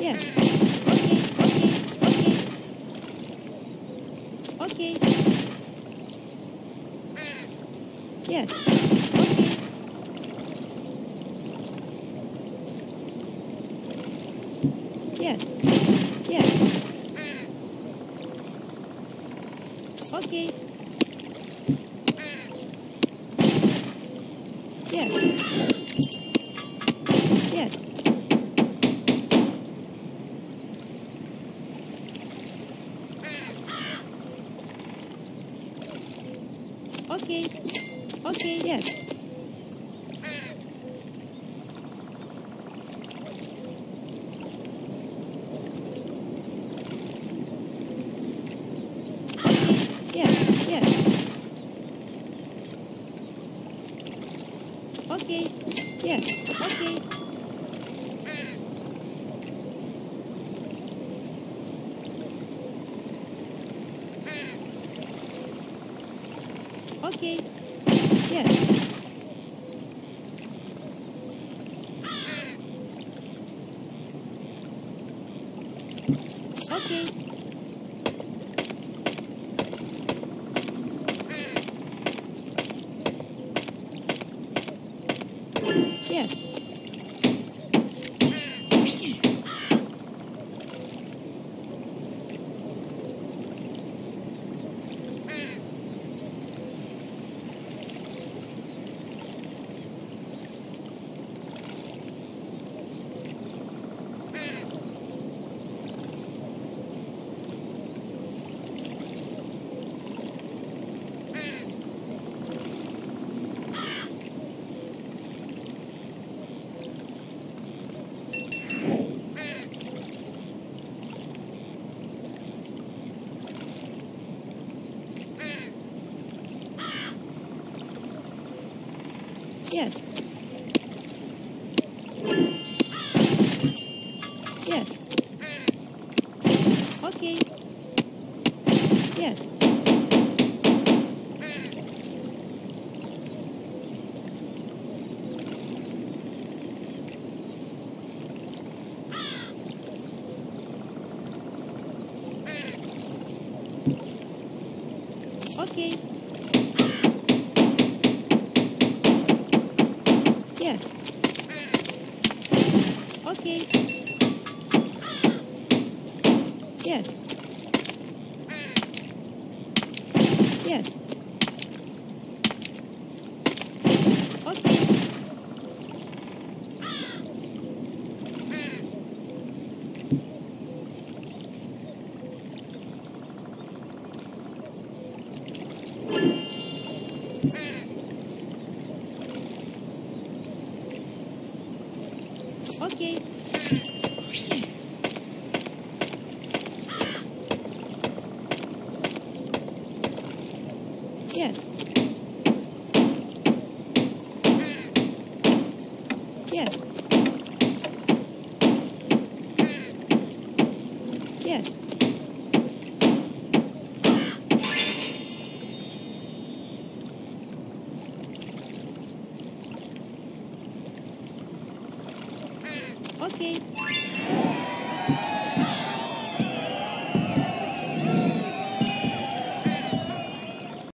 Yes. Okay, okay, okay. Okay. Yes. Okay. Yes. Yes. Okay. Yes. Yes. Okay. Okay, yes. Yes, yes. Okay. Yes. Okay. Okay. Yes. Okay. Yes. Yes. Yes. Okay. Yes. Okay. Yes. Okay. Yes. Yes. Okay. Okay. Yes. Yes. Yes. Okay.